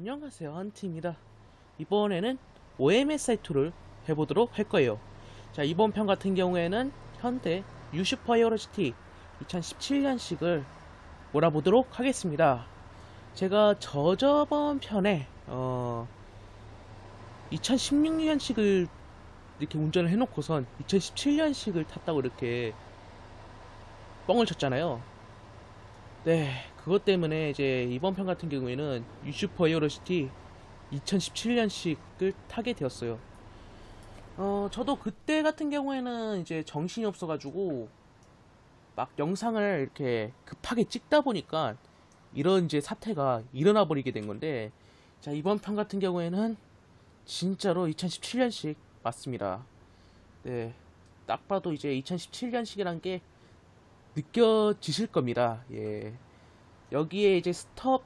안녕하세요 헌티입니다 이번에는 OMS 사이트를 해보도록 할 거예요. 자 이번 편 같은 경우에는 현대 뉴슈퍼 히어로 시티 2017년식을 몰아보도록 하겠습니다. 제가 저저번 편에 어 2016년식을 이렇게 운전을 해놓고선 2017년식을 탔다고 이렇게 뻥을 쳤잖아요. 네, 그것 때문에 이제 이번 편 같은 경우에는 유슈퍼 히어로시티 2017년식을 타게 되었어요. 어, 저도 그때 같은 경우에는 이제 정신이 없어가지고 막 영상을 이렇게 급하게 찍다 보니까 이런 이제 사태가 일어나 버리게 된 건데 자, 이번 편 같은 경우에는 진짜로 2017년식 맞습니다. 네, 딱 봐도 이제 2017년식이란 게 느껴지실 겁니다. 예. 여기에 이제 스톱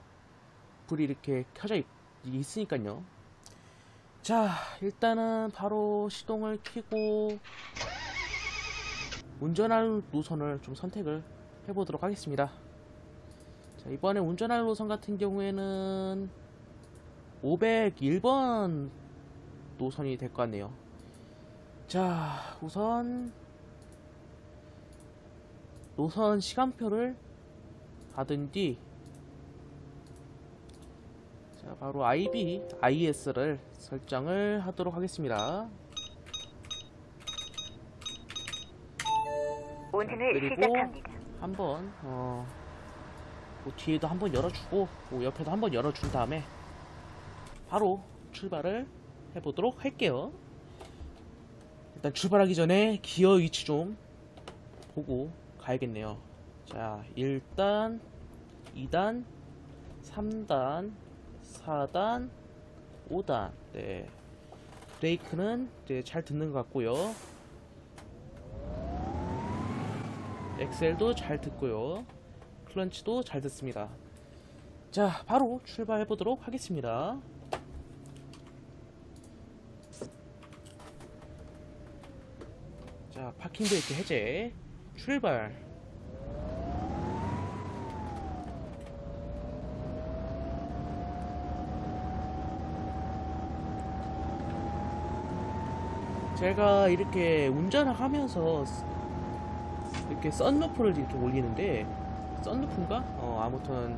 불이 이렇게 켜져 있, 있으니까요. 자, 일단은 바로 시동을 켜고 운전할 노선을 좀 선택을 해보도록 하겠습니다. 자, 이번에 운전할 노선 같은 경우에는 501번 노선이 될 것 같네요. 자, 우선 노선 시간표를 받은 뒤 자, 바로 IB, IS를 설정을 하도록 하겠습니다. 그리고 시작합니다. 한번 어, 뭐 뒤에도 한번 열어주고 뭐 옆에도 한번 열어준 다음에 바로 출발을 해보도록 할게요. 일단 출발하기 전에 기어 위치 좀 보고 가야겠네요. 자, 1단, 2단, 3단, 4단, 5단. 네. 브레이크는 이제 잘 듣는 것 같고요. 엑셀도 잘 듣고요. 클런치도 잘 듣습니다. 자, 바로 출발해 보도록 하겠습니다. 자, 파킹 브레이크 해제. 출발. 제가 이렇게 운전을 하면서 이렇게 썬루프를 이렇게 올리는데 썬루프인가? 어 아무튼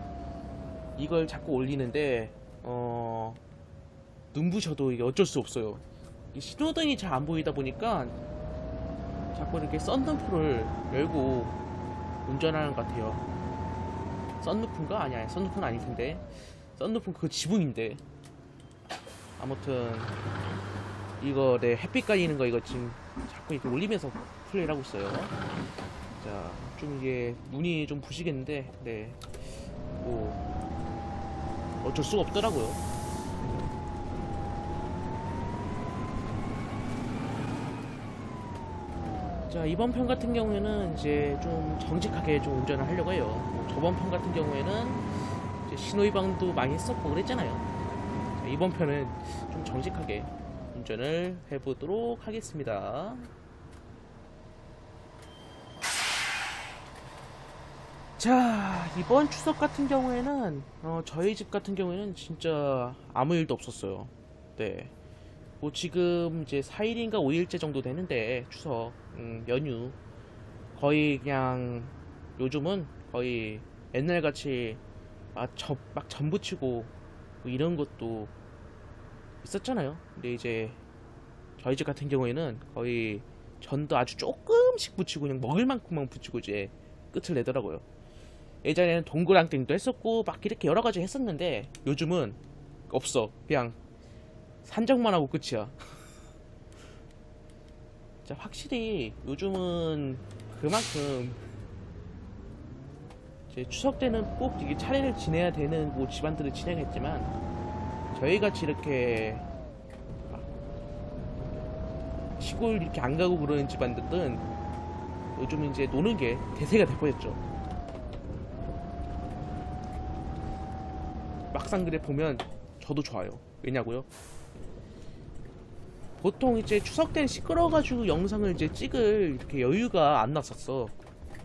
이걸 자꾸 올리는데 어 눈부셔도 이게 어쩔 수 없어요. 이 신호등이 잘 안 보이다 보니까 자꾸 이렇게 썬루프를 열고 운전하는 것 같아요. 썬루프인가? 아니야, 아니, 썬루프는 아닐 텐데. 썬루프는 그거 지붕인데. 아무튼 이거 내 햇빛 가리는 거 이거 지금 자꾸 이렇게 올리면서 플레이를 하고 있어요. 자, 좀 이게 눈이 좀 부시겠는데, 네. 뭐 어쩔 수가 없더라고요. 자, 이번 편 같은 경우에는 이제 좀 정직하게 좀 운전을 하려고 해요. 뭐 저번 편 같은 경우에는 신호위반도 많이 했었고 그랬잖아요. 자, 이번 편은 좀 정직하게 운전을 해보도록 하겠습니다. 자, 이번 추석 같은 경우에는, 어, 저희 집 같은 경우에는 진짜 아무 일도 없었어요. 네. 뭐 지금 이제 4일인가 5일째 정도 되는데, 추석, 음, 연휴. 거의 그냥, 요즘은 거의 옛날 같이 막, 접, 막 전부치고 뭐 이런 것도 있었잖아요. 근데 이제 저희 집 같은 경우에는 거의 전도 아주 조금씩 붙이고 그냥 먹을 만큼만 붙이고 이제 끝을 내더라고요. 예전에는 동그랑땡도 했었고 막 이렇게 여러 가지 했었는데 요즘은 없어. 그냥 산정만 하고 끝이야. 자, 확실히 요즘은 그만큼 이제 추석 때는 꼭 이게 차례를 지내야 되는 뭐 집안들을 진행했지만 저희 같이 이렇게 막 시골 이렇게 안 가고 그러는 집안들은 요즘 이제 노는 게 대세가 돼버렸죠. 막상 그래 보면 저도 좋아요. 왜냐고요? 보통 이제 추석 때는 시끄러워가지고 영상을 이제 찍을 이렇게 여유가 안 났었어.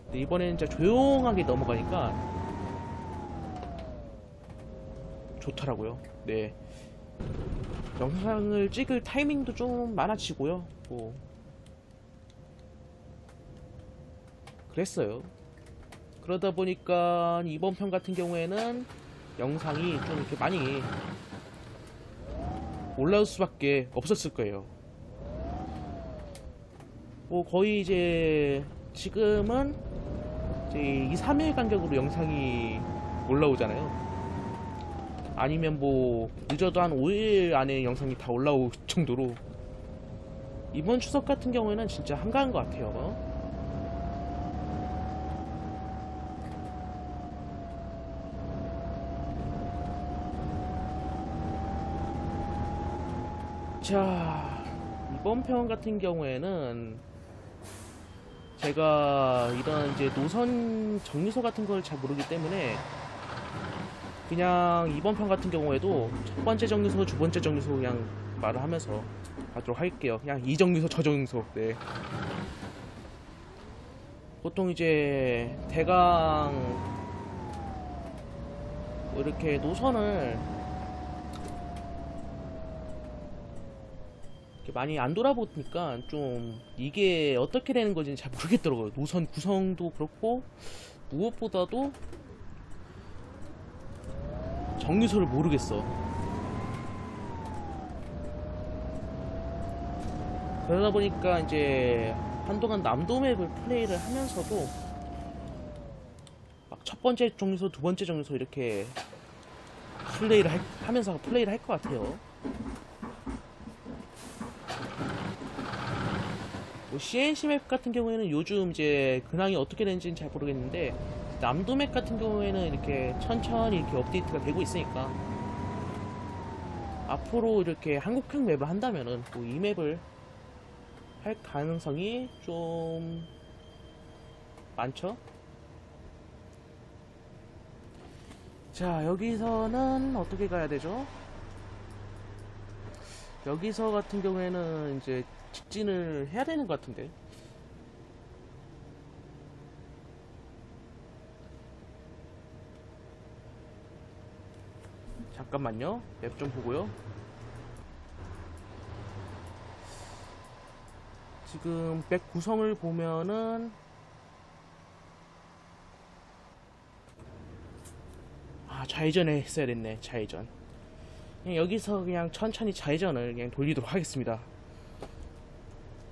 근데 이번에는 진짜 조용하게 넘어가니까 좋더라고요. 네. 영상을 찍을 타이밍도 좀 많아지고요. 뭐 그랬어요. 그러다 보니까 이번 편 같은 경우에는 영상이 좀 이렇게 많이 올라올 수밖에 없었을 거예요. 뭐 거의 이제 지금은 이제 2, 3일 간격으로 영상이 올라오잖아요. 아니면 뭐 늦어도 한 5일 안에 영상이 다 올라올 정도로 이번 추석 같은 경우에는 진짜 한가한 것 같아요. 자, 이번 편 같은 경우에는 제가 이런 이제 노선 정류소 같은 걸 잘 모르기 때문에 그냥 이번 편 같은 경우에도 첫 번째 정류소, 두 번째 정류소 그냥 말을 하면서 가도록 할게요. 그냥 이 정류소, 저 정류소. 네. 보통 이제 대강 뭐 이렇게 노선을 이렇게 많이 안 돌아보니까 좀 이게 어떻게 되는 건지는 잘 모르겠더라고요. 노선 구성도 그렇고 무엇보다도 정류소를 모르겠어. 그러다 보니까 이제 한동안 남도맵을 플레이를 하면서도 막 첫 번째 정류소, 두 번째 정류소 이렇게 플레이를 할- 하면서 플레이를 할 것 같아요. 뭐 CNC 맵 같은 경우에는 요즘 이제 근황이 어떻게 되는지는 잘 모르겠는데 남도 맵 같은 경우에는 이렇게 천천히 이렇게 업데이트가 되고 있으니까 앞으로 이렇게 한국형 맵을 한다면은 또 이 맵을 할 가능성이 좀 많죠? 자 여기서는 어떻게 가야 되죠? 여기서 같은 경우에는 이제 직진을 해야 되는 것 같은데 잠깐만요. 맵좀 보고요. 지금 맵 구성을 보면은 아 좌회전에 했어야 됐네 좌회전. 그냥 여기서 그냥 천천히 좌회전을 그냥 돌리도록 하겠습니다.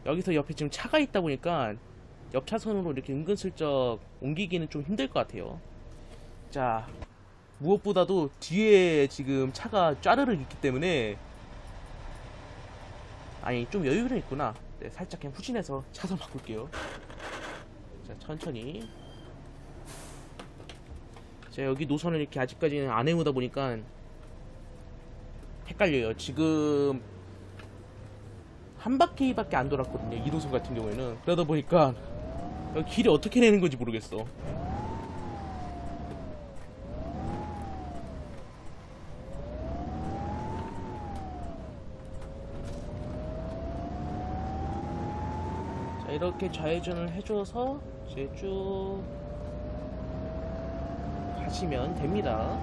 여기서 옆에 지금 차가 있다 보니까 옆 차선으로 이렇게 은근슬쩍 옮기기는 좀 힘들 것 같아요. 자, 무엇보다도 뒤에 지금 차가 짜르르 있기 때문에 아니 좀 여유는 있구나. 네, 살짝 그냥 후진해서 차선 바꿀게요. 자, 천천히. 자, 여기 노선을 이렇게 아직까지는 안 해오다 보니까 헷갈려요. 지금 한 바퀴밖에 안 돌았거든요. 이 노선 같은 경우에는 그러다 보니까 길이 어떻게 내는 건지 모르겠어. 이렇게 좌회전을 해줘서 이제 쭉 가시면 됩니다.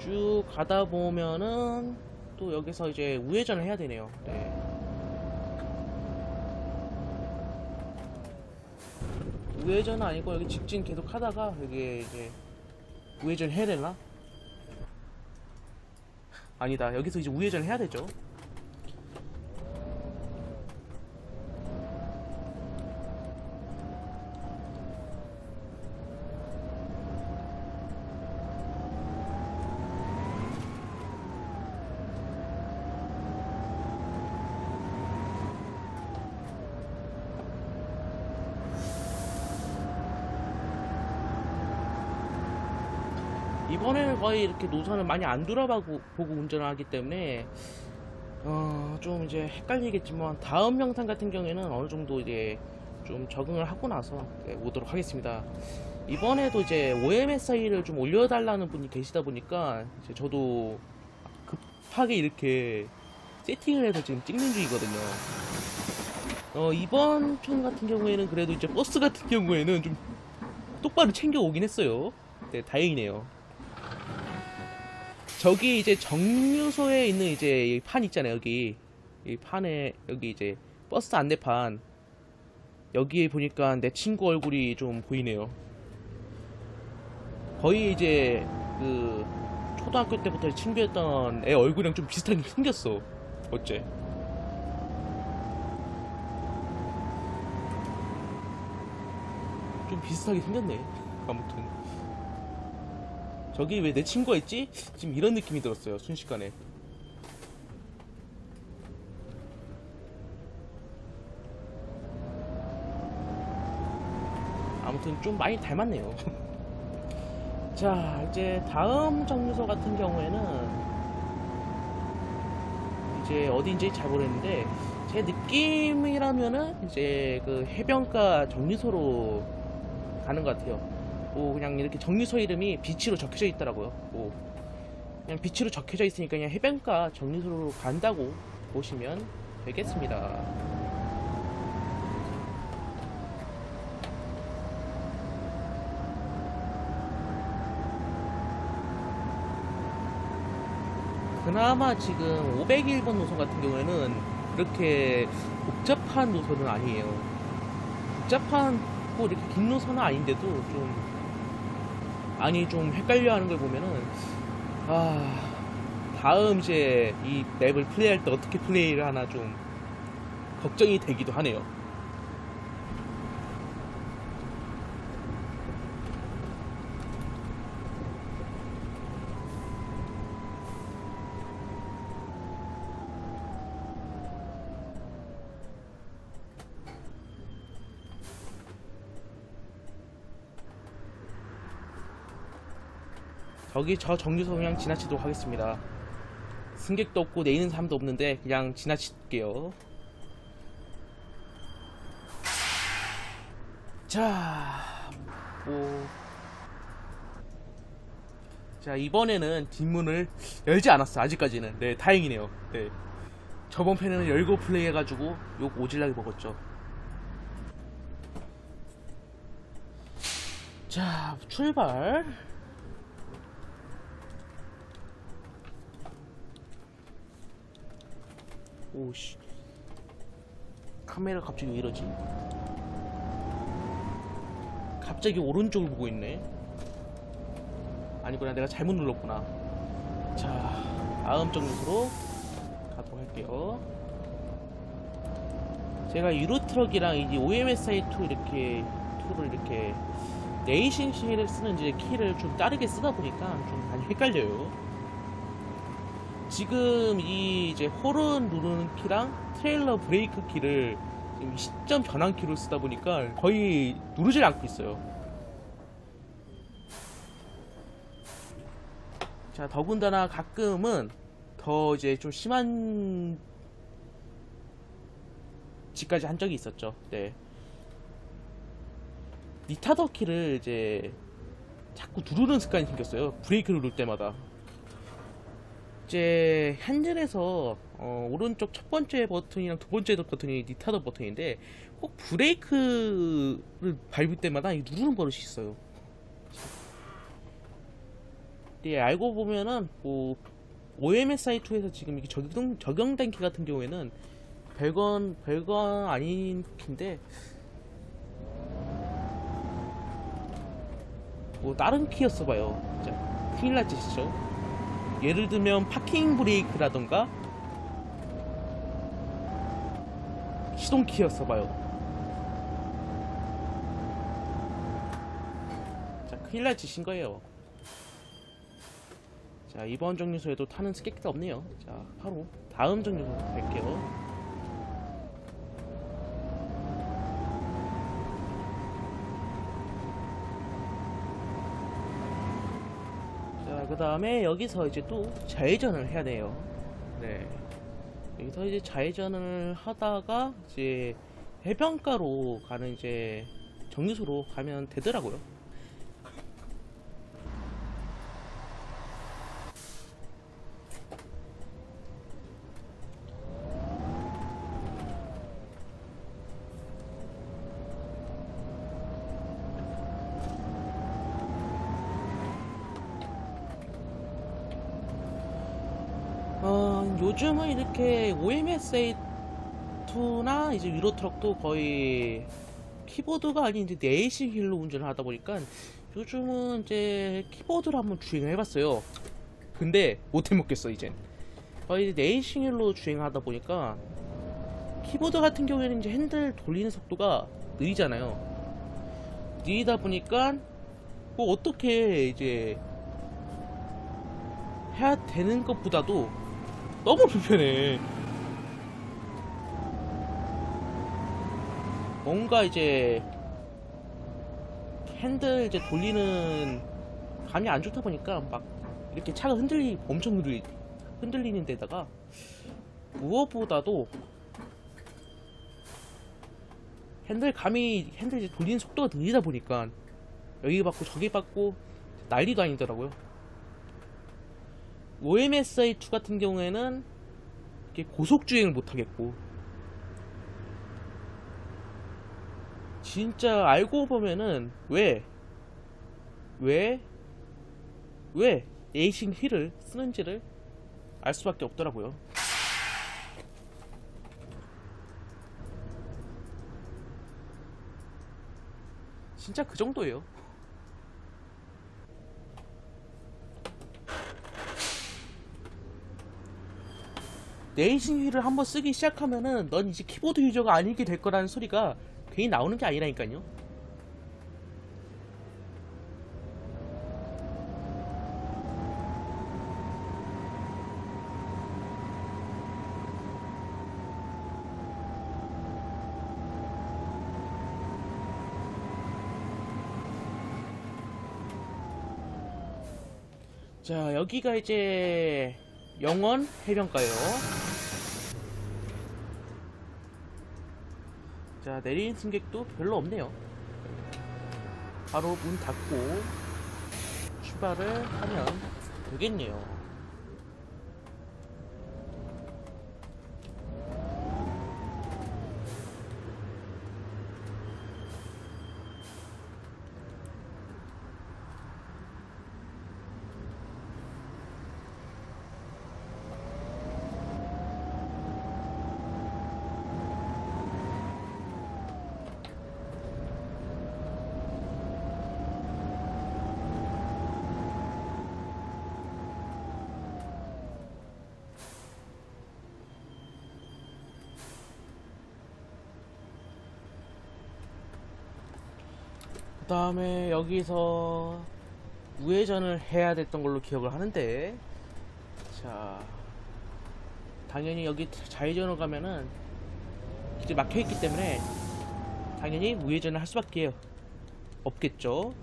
쭉 가다 보면은 또 여기서 이제 우회전을 해야 되네요. 네. 우회전은 아니고 여기 직진 계속 하다가 여기 이제 우회전 해야 되나? 아니다. 여기서 이제 우회전 해야 되죠. 이번에는 거의 이렇게 노선을 많이 안 돌아보고 보고 운전을 하기 때문에 어, 좀 이제 헷갈리겠지만 다음 영상 같은 경우에는 어느 정도 이제 좀 적응을 하고 나서 네, 오도록 하겠습니다. 이번에도 이제 OMSI를 좀 올려달라는 분이 계시다 보니까 이제 저도 급하게 이렇게 세팅을 해서 지금 찍는 중이거든요. 어, 이번 편 같은 경우에는 그래도 이제 버스 같은 경우에는 좀 똑바로 챙겨 오긴 했어요. 네, 다행이네요. 저기 이제 정류소에 있는 이제 이판 있잖아요, 여기. 이 판에, 여기 이제 버스 안내판. 여기에 보니까 내 친구 얼굴이 좀 보이네요. 거의 이제 그 초등학교 때부터 친구였던 애 얼굴이랑 좀 비슷하게 생겼어. 어째? 좀 비슷하게 생겼네. 아무튼. 저기 왜 내 친구가 있지? 지금 이런 느낌이 들었어요. 순식간에. 아무튼 좀 많이 닮았네요. 자, 이제 다음 정류소 같은 경우에는 이제 어딘지 잘 모르겠는데 제 느낌이라면은 이제 그 해변가 정류소로 가는 것 같아요. 뭐 그냥 이렇게 정류소 이름이 비치로 적혀져 있더라고요. 뭐 그냥 비치로 적혀져 있으니까 그냥 해변가 정류소로 간다고 보시면 되겠습니다. 그나마 지금 501번 노선 같은 경우에는 그렇게 복잡한 노선은 아니에요. 복잡한 뭐 이렇게 긴 노선은 아닌데도 좀 아니 좀 헷갈려 하는 걸 보면은 아 다음 이제 이 맵을 플레이할 때 어떻게 플레이를 하나 좀 걱정이 되기도 하네요. 저기 저 정류소 그냥 지나치도록 하겠습니다. 승객도 없고 내리는 사람도 없는데 그냥 지나칠게요. 자, 뭐. 자, 이번에는 뒷문을 열지 않았어, 아직까지는. 네, 다행이네요. 네. 저번 편에는 열고 플레이 해가지고 욕 오질나게 먹었죠. 자, 출발. 오씨. 카메라 갑자기 왜 이러지? 갑자기 오른쪽을 보고 있네. 아니구나 내가 잘못 눌렀구나. 자 다음 정류소로 가도록 할게요. 제가 유로트럭이랑 이제 OMSI2 이렇게 둘을 이렇게 racing wheel을 쓰는 이제 키를 좀 다르게 쓰다 보니까 좀 많이 헷갈려요 지금 이 이제 horn 누르는 키랑 트레일러 브레이크 키를 지금 시점 변환 키로 쓰다 보니까 거의 누르질 않고 있어요. 자, 더군다나 가끔은 더 이제 좀 심한 지까지 한 적이 있었죠. 네. 리타더 키를 이제 자꾸 누르는 습관이 생겼어요. 브레이크를 누를 때마다. 이제 핸들에서 어, 오른쪽 첫 번째 버튼이랑 두 번째 버튼이 니타더 버튼인데 꼭 브레이크를 밟을 때마다 이 누르는 버릇이 있어요. 네, 알고 보면은 뭐 OMSI2에서 지금 이게 적용 적용된 키 같은 경우에는 별건 별건 아닌 키인데 뭐 다른 키였어 봐요. 진짜 큰일 날 짓이죠. 예를 들면 파킹 브레이크라던가 시동키였어 봐요. 자, 큰일 날 짓인 거예요. 자, 이번 정류소에도 타는 스케이트가 없네요. 자, 바로 다음 정류소 갈게요. 자, 그 다음에 여기서 이제 또 좌회전을 해야 돼요. 네. 여기서 이제 좌회전을 하다가 이제 해변가로 가는 이제 정류소로 가면 되더라고요. 음, 요즘은 이렇게 OMSI2나 이제 유로트럭도 거의 키보드가 아닌 이제 racing wheel로 운전을 하다 보니까 요즘은 이제 키보드를 한번 주행을 해봤어요. 근데 못 해 먹겠어 이젠. 거의 racing wheel로 주행하다 보니까 키보드 같은 경우에는 이제 핸들 돌리는 속도가 느리잖아요. 느리다 보니까 뭐 어떻게 이제 해야 되는 것보다도 너무 불편해. 뭔가 이제 핸들 이제 돌리는 감이 안 좋다 보니까 막 이렇게 차가 흔들리 엄청 흔들리 흔들리는 데다가 무엇보다도 핸들 감이 핸들 이제 돌리는 속도가 느리다 보니까 여기 받고 저기 받고 난리도 아니더라고요. OMSI2 같은 경우에는 이렇게 고속 주행을 못 하겠고 진짜 알고 보면은 왜 왜, 왜 에이싱 휠을 쓰는지를 알 수밖에 없더라고요. 진짜 그 정도예요. 네이싱 휠을 한번 쓰기 시작하면은 넌 이제 키보드 유저가 아니게 될 거라는 소리가 괜히 나오는 게 아니라니까요. 자, 여기가 이제 영원 해변가요. 자, 내리는 승객도 별로 없네요. 바로 문 닫고 출발을 하면 되겠네요. 그 다음에 여기서 우회전을 해야 됐던 걸로 기억을 하는데 자 당연히 여기 좌회전으로 가면은 길이 막혀있기 때문에 당연히 우회전을 할 수밖에 없겠죠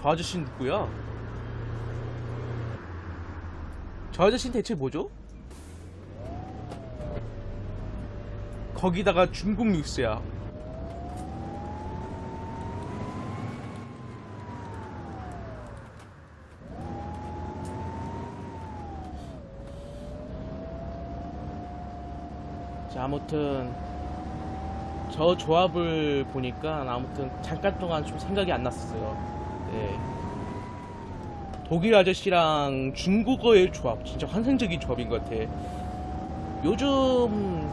저 아저씨는 누구야? 저 아저씨는 대체 뭐죠? 거기다가 중국 뉴스야 자 아무튼 저 조합을 보니까 아무튼 잠깐 동안 좀 생각이 안 났었어요. 네. 독일 아저씨랑 중국어의 조합 진짜 환상적인 조합인 것 같아. 요즘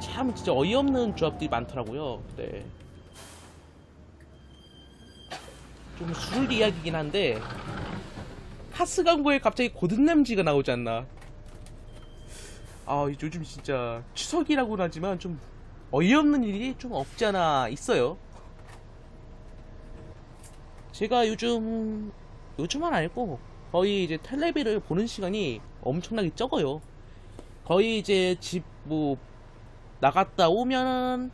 참 진짜 어이없는 조합들이 많더라고요. 네. 좀 술 이야기긴 한데 하스 광고에 갑자기 고든 남지가 나오지 않나. 아 요즘 진짜 추석이라고는 하지만 좀 어이없는 일이 좀 없지 않아 있어요. 제가 요즘 요즘은 아니고 거의 이제 텔레비를 보는 시간이 엄청나게 적어요. 거의 이제 집 뭐 나갔다 오면은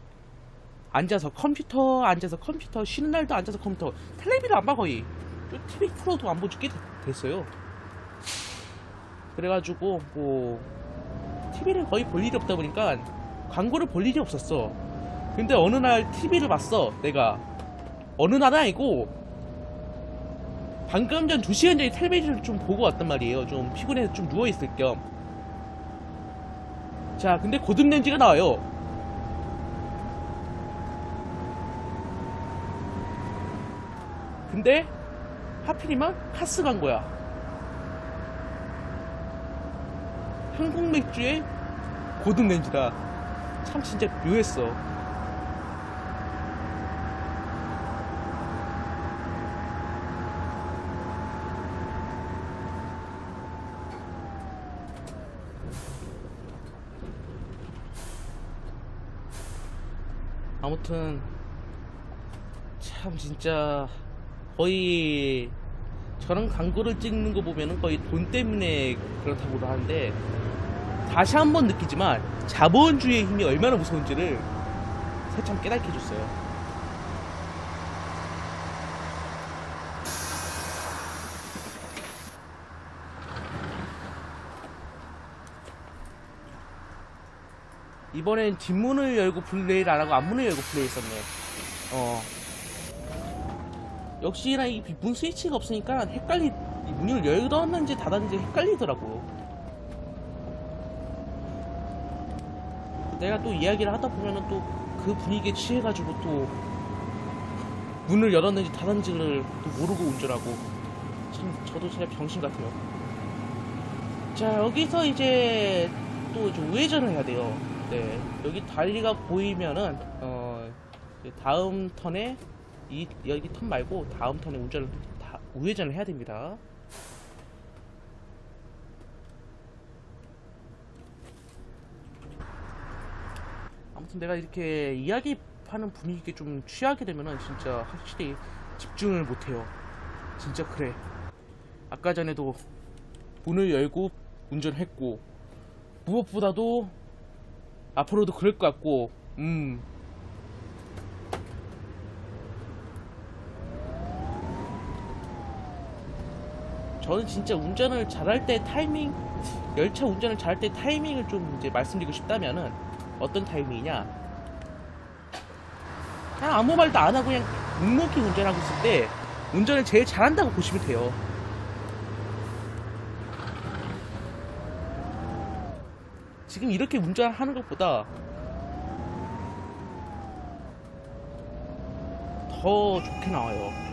앉아서 컴퓨터 앉아서 컴퓨터 쉬는 날도 앉아서 컴퓨터 텔레비를 안 봐 거의 TV 프로도 안꽤 됐어요. 그래가지고 뭐 TV를 거의 볼 일이 없다 보니까 광고를 볼 일이 없었어. 근데 어느 날 TV를 봤어, 내가. 어느 날은 아니고, 방금 전 2시간 전에 텔레비전을 좀 보고 왔단 말이에요. 좀 피곤해서 좀 누워있을 겸. 자, 근데 고든 렌즈가 나와요. 근데 하필이면 카스 간 거야. 한국 맥주에 고든 렌즈다. 참 진짜 묘했어. 아무튼 참 진짜 거의 저런 광고를 찍는 거 보면은 거의 돈 때문에 그렇다고도 하는데 다시 한번 느끼지만 자본주의의 힘이 얼마나 무서운지를 새참 깨닫게 해줬어요. 이번엔 뒷문을 열고 플레이를 안 하고 앞문을 열고 플레이했었네. 어. 역시나 이 문 스위치가 없으니까 헷갈리, 이 문을 열었는지 닫았는지 헷갈리더라고. 내가 또 이야기를 하다 보면은 또 그 분위기에 취해가지고 또 문을 열었는지 닫았는지를 또 모르고 운전하고. 참, 저도 진짜 병신 같아요. 자, 여기서 이제 또 이제 우회전을 해야 돼요. 네. 여기 다리가 보이면은, 어, 다음 턴에 이 여기 턴 말고 다음 턴에 운전을 다 우회전을 해야 됩니다. 아무튼 내가 이렇게 이야기하는 분위기에 좀 취하게 되면은 진짜 확실히 집중을 못해요. 진짜 그래. 아까 전에도 문을 열고 운전했고 무엇보다도 앞으로도 그럴 것 같고. 음. 저는 진짜 운전을 잘할 때 타이밍 열차 운전을 잘할 때 타이밍을 좀 이제 말씀드리고 싶다면은 어떤 타이밍이냐? 그냥 아무 말도 안 하고 그냥 묵묵히 운전하고 있을 때 운전을 제일 잘한다고 보시면 돼요 지금 이렇게 운전하는 것보다 더 좋게 나와요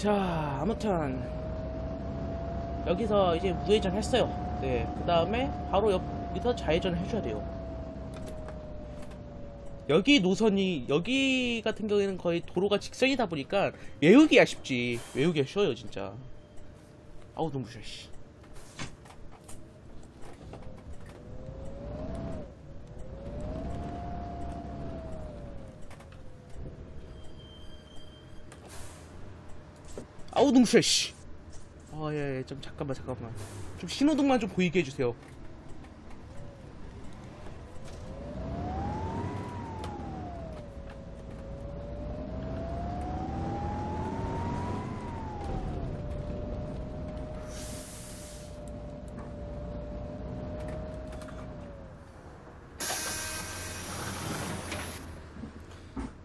자, 아무튼 여기서 이제 우회전 했어요. 네, 그 다음에 바로 여기서 좌회전 해줘야 돼요. 여기 노선이 여기 같은 경우에는 거의 도로가 직선이다 보니까 외우기가 쉽지. 외우기가 쉬워요, 진짜. 아우 너무 싫어. 씨. 아우 너무 싫어 씨. 아예 예, 좀 잠깐만 잠깐만. 좀 신호등만 좀 보이게 해주세요.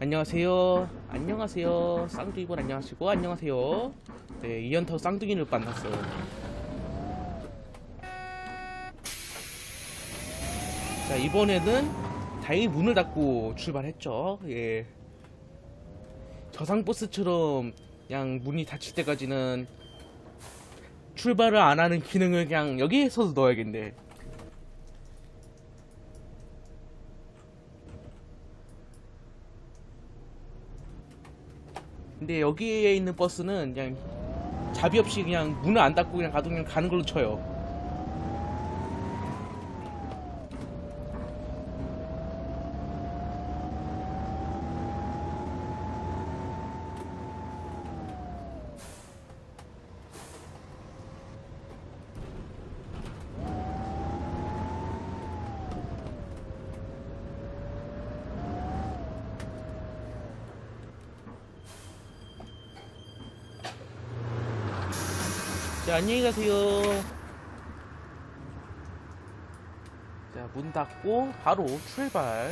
안녕하세요. 안녕하세요. 쌍둥이분 안녕하시고 안녕하세요. 네, 이연터 쌍둥이를 만났어요. 자, 이번에는 다행히 문을 닫고 출발했죠. 예. 저상버스처럼 그냥 문이 닫힐 때까지는 출발을 안 하는 기능을 그냥 여기에서도 넣어야겠네. 근데 여기에 있는 버스는 그냥 자비 없이 그냥 문을 안 닫고 그냥 가도 그냥 가는 걸로 쳐요. 안녕히 가세요. 자, 문 닫고 바로 출발.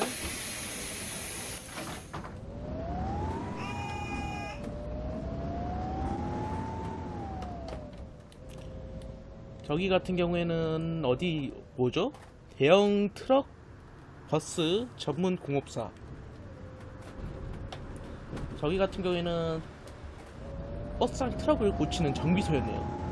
저기 같은 경우에는 어디 뭐죠? 대형 트럭 버스 전문 공업사. 저기 같은 경우에는 버스랑 트럭을 고치는 정비소였네요.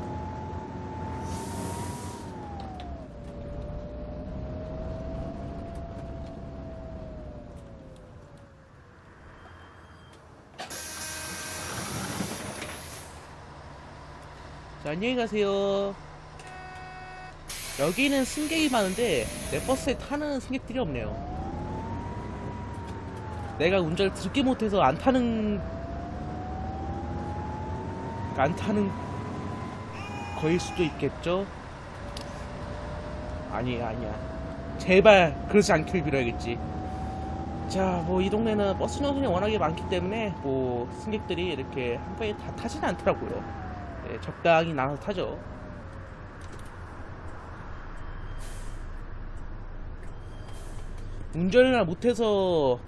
안녕히 가세요. 여기는 승객이 많은데 내 버스에 타는 승객들이 없네요. 내가 운전을 듣게 못해서 안 타는 안 타는 거일 수도 있겠죠? 아니야 아니야 제발 그러지 않길 빌어야겠지 자 뭐 이 동네는 버스 노선이 워낙에 많기 때문에 뭐 승객들이 이렇게 한 번에 다 타지는 않더라고요 네, 적당히 나눠서 타죠 운전을 못해서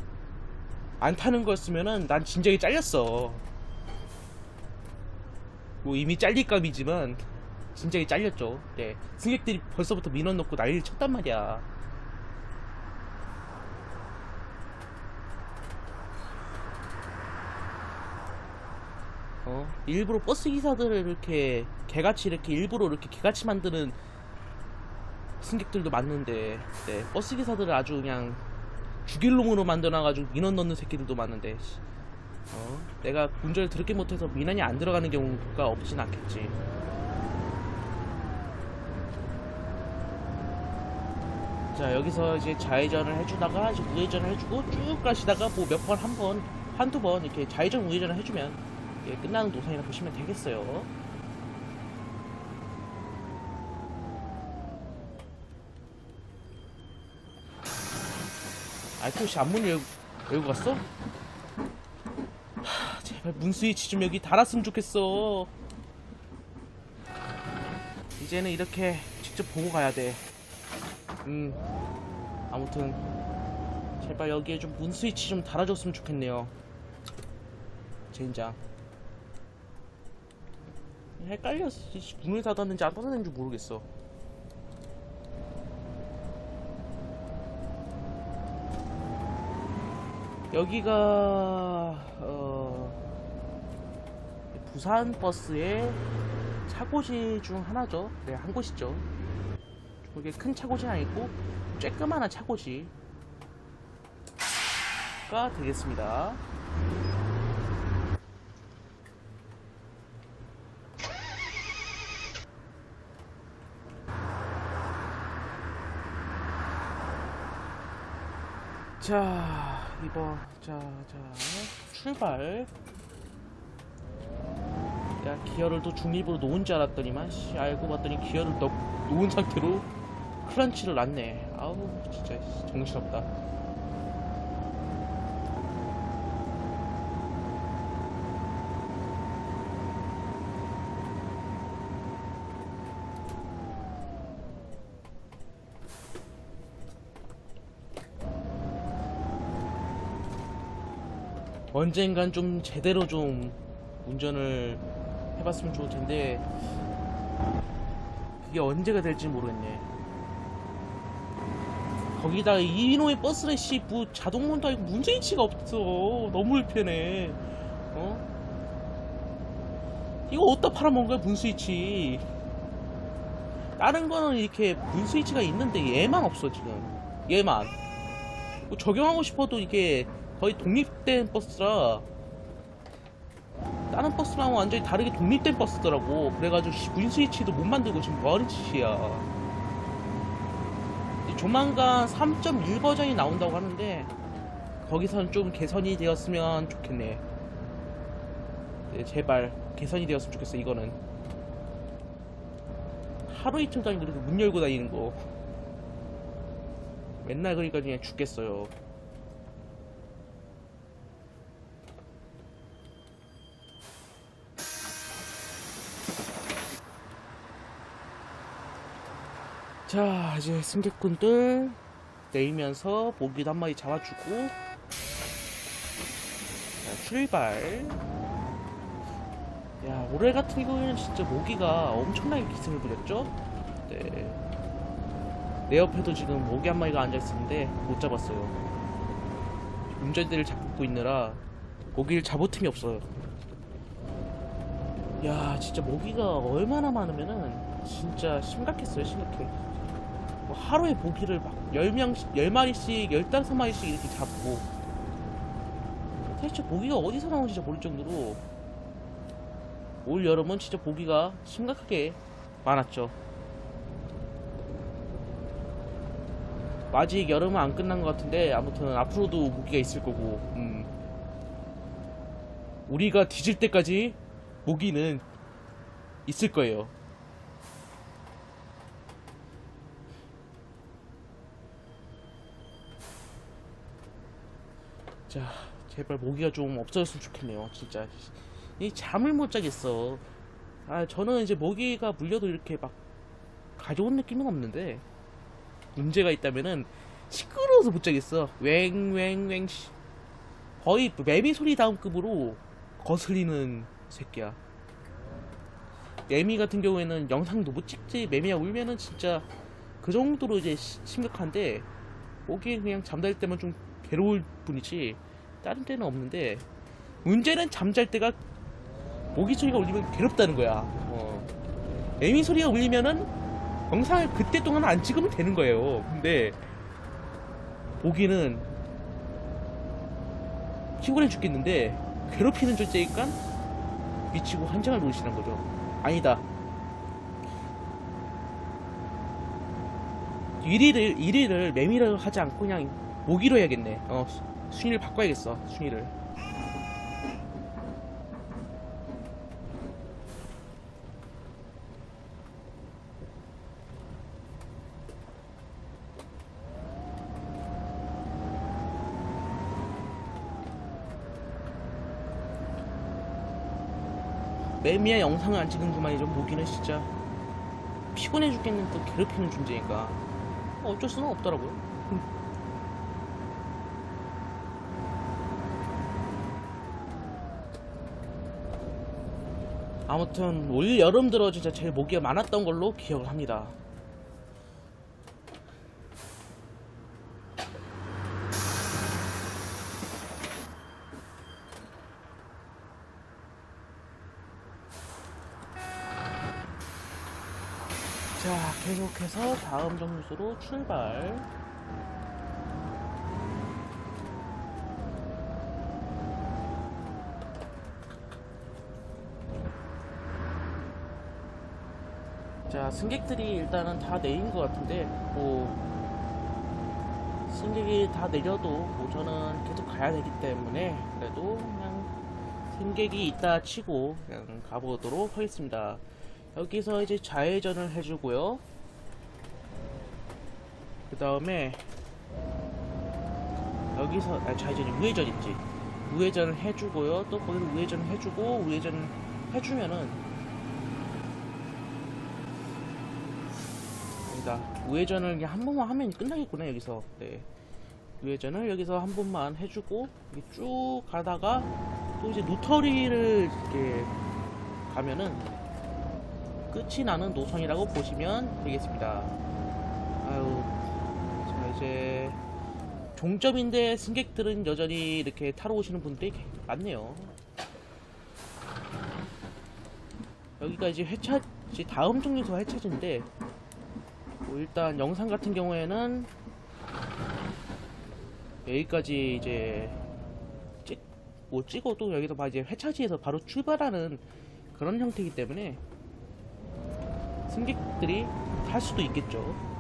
안 타는 거였으면은 난 진작에 잘렸어. 뭐 이미 잘릴 감이지만 진작에 잘렸죠. 네. 승객들이 벌써부터 민원 넣고 난리를 쳤단 말이야. 어? 일부러 버스 기사들을 이렇게 개같이 이렇게 일부러 이렇게 개같이 만드는 승객들도 많는데 네, 버스 기사들을 아주 그냥 죽일 놈으로 만들어놔가지고 민원 넣는 새끼들도 많은데 씨. 어? 내가 운전을 더럽게 못해서 민원이 안 들어가는 경우가 없진 않겠지 자 여기서 이제 좌회전을 해주다가 이제 우회전을 해주고 쭉 가시다가 뭐 몇 번 한 번 한두 번 이렇게 좌회전 우회전을 해주면 예, 끝나는 노선이라 보시면 되겠어요 아이코씨 앞문 열고, 열고 갔어? 하, 제발 문 스위치 좀 여기 달았으면 좋겠어. 이제는 이렇게 직접 보고 가야 돼. 음, 아무튼 제발 여기에 좀 문 스위치 좀 달아줬으면 좋겠네요. 젠장. 헷갈렸어. 씨, 문을 닫았는지 안 닫았는지 모르겠어. 여기가 어, 부산 버스의 차고지 중 하나죠. 네, 한 곳이죠. 이게 큰 차고지는 아니고 쬐끄만한 차고지가 되겠습니다. 자, 이번 자, 자, 출발. 야, 기어를 또 중립으로 놓은 줄 알았더니만, 씨, 알고 봤더니 기어를 넣, 놓은 상태로 클런치를 놨네. 아우, 진짜 씨, 정신없다. 언젠간 좀 제대로 좀 운전을 해봤으면 좋을 텐데 그게 언제가 될지 모르겠네. 거기다가 이놈의 버스는 씨뭐 자동문도 아니고 문제인치가 없어. 너무 불편해. 어? 이거 어디다 팔아먹은 거야 문스위치? 다른 거는 이렇게 문스위치가 있는데 얘만 없어 지금. 얘만. 뭐 적용하고 싶어도 이게 거의 독립된 버스라 다른 버스랑 완전히 다르게 독립된 버스더라고. 그래가지고 문스위치도 못 만들고 지금 뭐하는 짓이야. 조만간 3.1 버전이 나온다고 하는데 거기선 좀 개선이 되었으면 좋겠네. 네, 제발 개선이 되었으면 좋겠어 이거는. 하루 이틀 다니 그렇게 문 열고 다니는 거. 맨날 그러니까 그냥 죽겠어요 자 이제 승객분들 내리면서 모기도 한 마리 잡아주고 자, 출발 야 올해 같은 경우에는 진짜 모기가 엄청나게 기승을 부렸죠 네. 내 옆에도 지금 모기 한 마리가 앉아 있었는데 못 잡았어요. 운전대를 잡고 있느라 모기를 잡을 틈이 없어요. 야, 진짜 모기가 얼마나 많으면은 진짜 심각했어요, 심각해. 뭐 하루에 모기를 막 10명씩, 10마리씩, 15마리씩 이렇게 잡고 대체 모기가 어디서 나오는지 모를 정도로 올 여름은 진짜 모기가 심각하게 많았죠. 아직 여름은 안 끝난 것 같은데 아무튼 앞으로도 모기가 있을 거고 음. 우리가 뒤질 때까지 모기는 있을 거예요. 자, 제발 모기가 좀 없어졌으면 좋겠네요. 진짜 이 잠을 못 자겠어. 아, 저는 이제 모기가 물려도 이렇게 막 가져온 느낌은 없는데 문제가 있다면은 시끄러워서 못 자겠어. 웽웽웽 씨. 거의 매미 소리 다음 급으로 거슬리는 새끼야. 매미 같은 경우에는 영상도 못 찍지. 매미가 울면은 진짜 그 정도로 이제 시- 심각한데 모기 그냥 잠잘 때만 좀 괴로울 뿐이지 다른 때는 없는데 문제는 잠잘 때가 모기 소리가 울리면 괴롭다는 거야. 어. 매미 소리가 울리면은 영상을 그때 동안 안 찍으면 되는 거예요. 근데 모기는 피곤해 죽겠는데 괴롭히는 존재니까 미치고 한장을 놓으시는 거죠. 아니다. 1위를 1위를 매미를 하지 않고 그냥 모기로 해야겠네. 어 수- 순위를 바꿔야겠어. 순위를. 매미야 영상을 안 찍은 그만이죠. 모기는 진짜 피곤해 죽겠는 또 괴롭히는 존재니까 어쩔 수는 없더라고요. 아무튼 올 여름 들어 진짜 제일 모기가 많았던 걸로 기억을 합니다. 자, 계속해서 다음 정류소로 출발. 승객들이 일단은 다 내린 것 같은데, 뭐, 승객이 다 내려도, 뭐, 저는 계속 가야 되기 때문에, 그래도 그냥 승객이 있다 치고, 그냥 가보도록 하겠습니다. 여기서 이제 좌회전을 해주고요. 그 다음에 여기서 아 좌회전이 우회전인지 우회전을 해주고요. 또 거기서 우회전을 해주고 우회전을 해주면은 아니다 우회전을 한 번만 하면 끝나겠구나 여기서 네 우회전을 여기서 한 번만 해주고 쭉 가다가 또 이제 노터리를 이렇게 가면은 끝이 나는 노선이라고 보시면 되겠습니다. 아유, 자 이제 종점인데 승객들은 여전히 이렇게 타러 오시는 분들이 많네요. 여기가 이제 회차, 이제 다음 종류소 회차지인데 뭐 일단 영상 같은 경우에는 여기까지 이제 찍, 뭐 찍어도 여기서 막 이제 회차지에서 바로 출발하는 그런 형태이기 때문에 승객들이 탈 수도 있겠죠.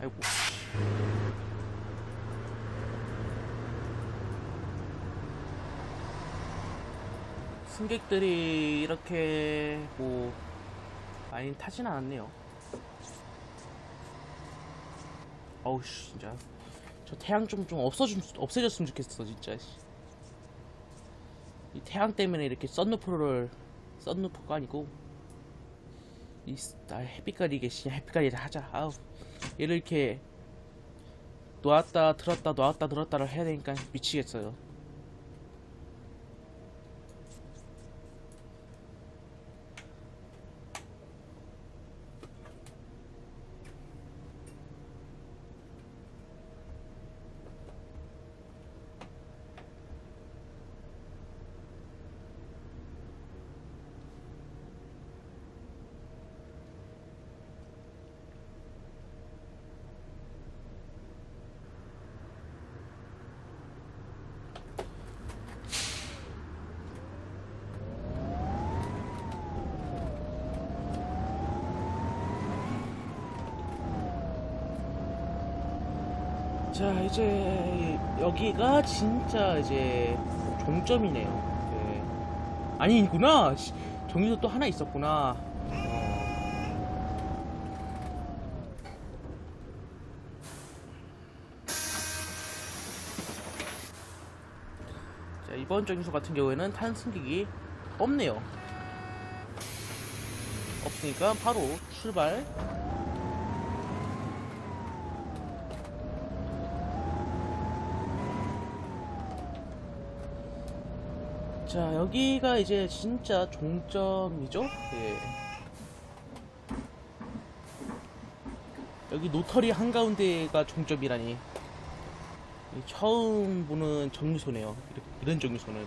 아이고. 승객들이 이렇게 뭐 많이 타진 않았네요. 어우 씨, 진짜 저 태양 좀좀 없어좀 없애졌으면 좋겠어 진짜. 씨. 이 태양 때문에 이렇게 썬루프를 썬루프가 아니고 이, 아, 햇빛깔이 계시냐 햇빛깔이 하자 아우 얘를 이렇게 놓았다 들었다 놓았다 들었다를 해야 되니까 미치겠어요 자 이제 여기가 진짜 이제 종점이네요. 네. 아니구나. 씨, 정류소 또 하나 있었구나. 어. 자 이번 정류소 같은 경우에는 탄승객이 없네요. 없으니까 바로 출발 자 여기가 이제 진짜 종점이죠? 예. 여기 노터리 한가운데가 종점이라니. 이 처음 보는 정류소네요. 이런 정류소는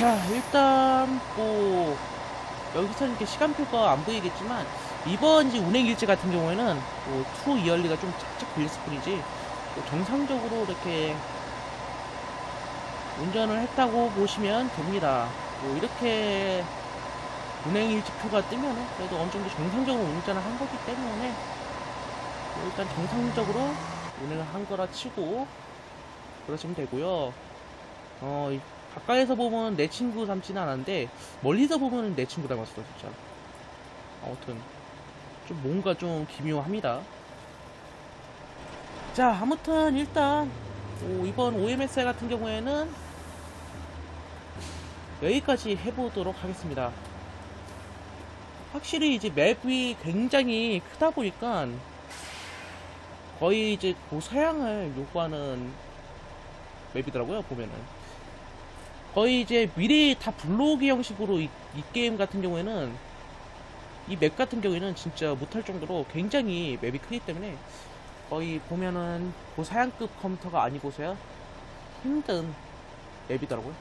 자 일단 뭐 여기서 이렇게 시간표가 안 보이겠지만 이번 이제 운행 일지 같은 경우에는 뭐 too early가 좀 착착 걸렸을 뿐이지 뭐 정상적으로 이렇게 운전을 했다고 보시면 됩니다. 뭐 이렇게 운행 일지표가 뜨면은 그래도 어느 정도 정상적으로 운전을 한 거기 때문에 뭐 일단 정상적으로 운행을 한 거라 치고 그러시면 되고요. 어, 이- 가까이서 보면 내 친구 닮지는 않았는데 멀리서 보면 내 친구 닮았어 진짜. 아무튼 좀 뭔가 좀 기묘합니다. 자, 아무튼 일단 오, 이번 OMSI 같은 경우에는 여기까지 해보도록 하겠습니다. 확실히 이제 맵이 굉장히 크다 보니까 거의 이제 고사양을 요구하는 맵이더라고요 보면은 거의 이제 미리 다 불러오기 형식으로 이, 이 게임 같은 경우에는 이 맵 같은 경우에는 진짜 못할 정도로 굉장히 맵이 크기 때문에 거의 보면은 고사양급 컴퓨터가 아니고서야 힘든 맵이더라고요.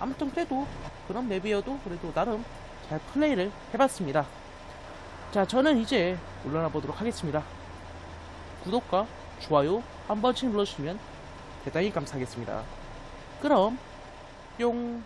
아무튼 그래도 그런 맵이어도 그래도 나름 잘 플레이를 해봤습니다. 자, 저는 이제 올라가 보도록 하겠습니다. 구독과 좋아요 한 번씩 눌러주시면 대단히 감사하겠습니다. 그럼 拥